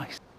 Nice.